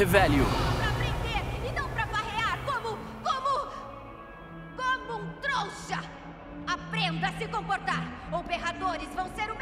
Revelio. pra aprender e não pra farrear como. como. como um trouxa. Aprenda a se comportar, ou berradores vão ser o